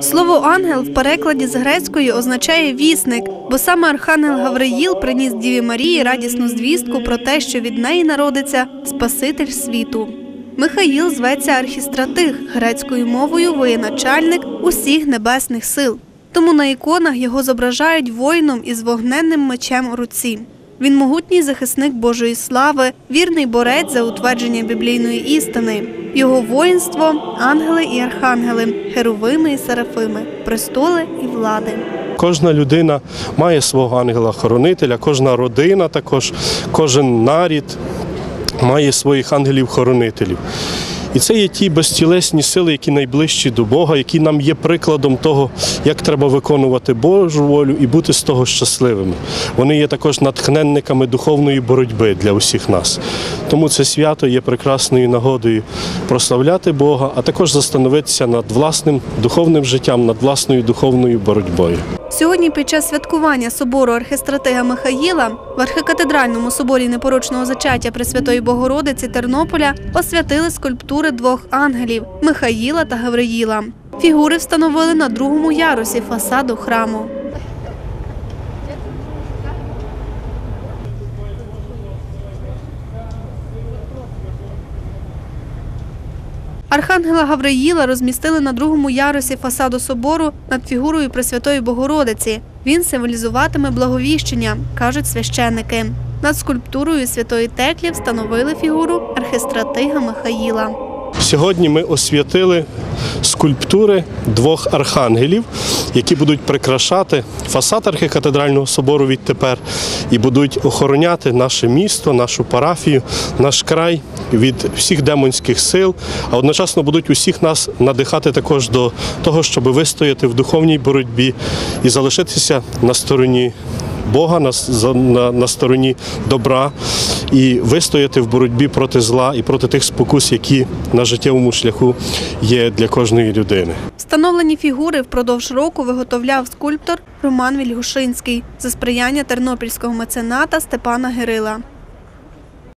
Слово ангел в перекладі з грецької означає вісник, бо саме архангел Гавриїл приніс Діві Марії радісну звістку про те, що від неї народиться Спаситель світу. Михаїл зветься архістратиг, грецькою мовою воєначальник усіх небесних сил. Тому на іконах його зображають воїном із вогненним мечем у руці. Він могутній захисник Божої слави, вірний борець за утвердження біблійної істини. Його воїнство ангели і архангели, херовими і серафими, престоли і влади. Кожна людина має свого ангела-хоронителя, кожна родина також, кожен нарід має своїх ангелів-хоронителів. І це є ті безтілесні сили, які найближчі до Бога, які нам є прикладом того, як треба виконувати Божу волю і бути з того щасливими. Вони є також натхненниками духовної боротьби для усіх нас. Тому це свято є прекрасною нагодою прославляти Бога, а також застановитися над власним духовним життям, над власною духовною боротьбою. Сьогодні під час святкування собору архистратига Михаїла в архикатедральному соборі непорочного зачаття Пресвятої Богородиці Тернополя освятили скульптури двох ангелів Михаїла та Гавриїла. Фігури встановили на другому ярусі фасаду храму. Архангела Гавриїла розмістили на другому ярусі фасаду собору над фігурою Пресвятої Богородиці. Він символізуватиме благовіщення, кажуть священники. Над скульптурою святої Теклі встановили фігуру архистратига Михаїла. Сьогодні ми освятили скульптури двох архангелів, які будуть прикрашати фасад архікатедрального собору відтепер і будуть охороняти наше місто, нашу парафію, наш край від всіх демонських сил, а одночасно будуть усіх нас надихати також до того, щоб вистояти в духовній боротьбі і залишитися на стороні Бога, на, на, на стороні добра і вистояти в боротьбі проти зла і проти тих спокус, які на життєвому шляху є для кожної людини. Встановлені фігури впродовж року виготовляв скульптор Роман Вільгушинський за сприяння тернопільського мецената Степана Гирила.